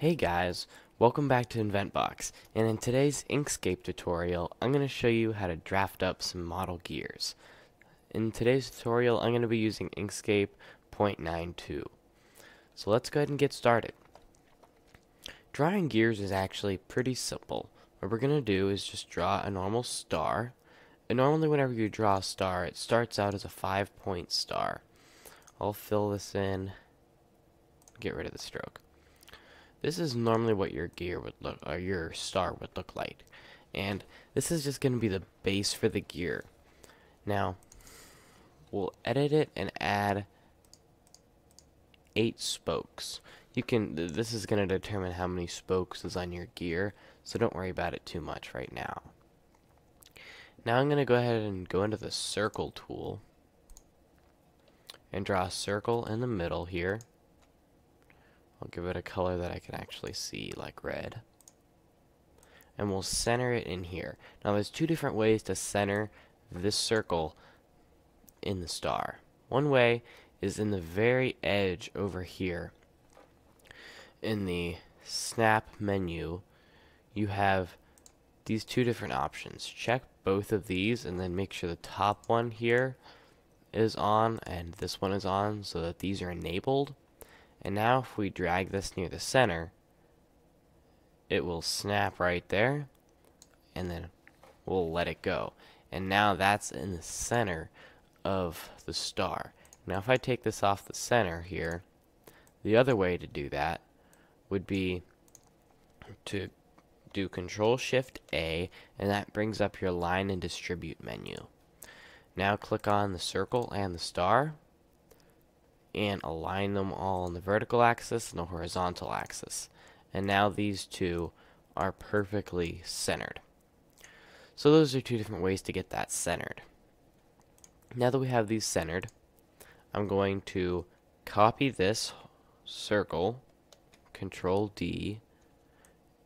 Hey guys, welcome back to InventBox, and in today's Inkscape tutorial, I'm going to show you how to draft up some model gears. In today's tutorial, I'm going to be using Inkscape 0.92. So let's go ahead and get started. Drawing gears is actually pretty simple. What we're going to do is just draw a normal star, and normally whenever you draw a star, it starts out as a five-point star. I'll fill this in, get rid of the stroke. This is normally what your gear would look, or your star would look like. And this is just going to be the base for the gear. Now, we'll edit it and add eight spokes. You can, this is going to determine how many spokes is on your gear, so don't worry about it too much right now. Now I'm going to go ahead and go into the circle tool and draw a circle in the middle here. I'll give it a color that I can actually see, like red. And we'll center it in here. Now there's two different ways to center this circle in the star. One way is in the very edge over here. In the snap menu, you have these two different options. Check both of these and then make sure the top one here is on and this one is on so that these are enabled. And now if we drag this near the center, it will snap right there, and then we'll let it go. And now that's in the center of the star. Now if I take this off the center here, the other way to do that would be to do Control Shift A, and that brings up your align and distribute menu. Now click on the circle and the star, and align them all on the vertical axis and the horizontal axis. And now these two are perfectly centered. So those are two different ways to get that centered. Now that we have these centered, I'm going to copy this circle, Control D,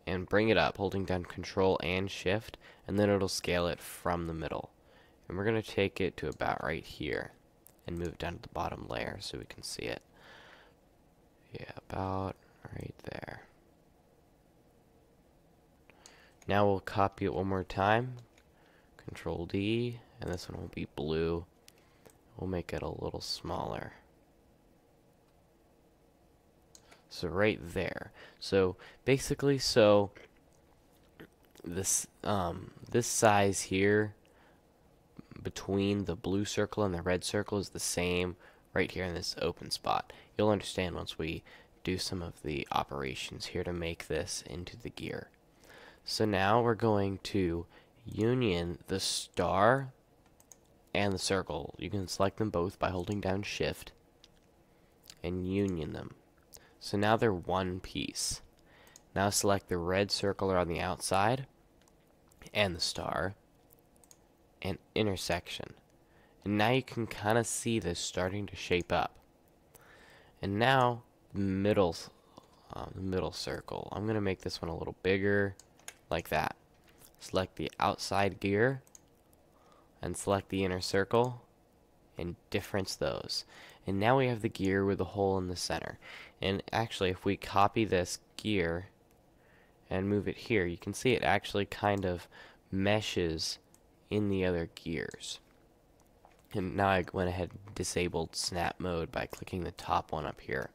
and bring it up, holding down Control and Shift, and then it'll scale it from the middle. And we're going to take it to about right here and move it down to the bottom layer so we can see it. Yeah, about right there. Now we'll copy it one more time. Control D, and this one will be blue. We'll make it a little smaller. So right there. So basically, so this um, this size here between the blue circle and the red circle is the same right here in this open spot. You'll understand once we do some of the operations here to make this into the gear. So now we're going to union the star and the circle. You can select them both by holding down shift and union them. So now they're one piece. Now select the red circle around the outside and the star and intersection. And now you can kind of see this starting to shape up. And now, middle, uh, middle circle. I'm going to make this one a little bigger, like that. Select the outside gear, and select the inner circle, and difference those. And now we have the gear with the hole in the center. And actually, if we copy this gear and move it here, you can see it actually kind of meshes in the other gears. And now I went ahead and disabled snap mode by clicking the top one up here.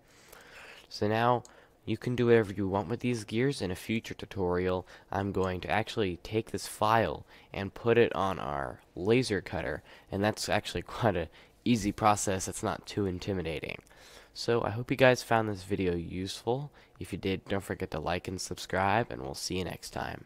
So now you can do whatever you want with these gears. In a future tutorial, I'm going to actually take this file and put it on our laser cutter. And that's actually quite an easy process. It's not too intimidating. So I hope you guys found this video useful. If you did, don't forget to like and subscribe, and we'll see you next time.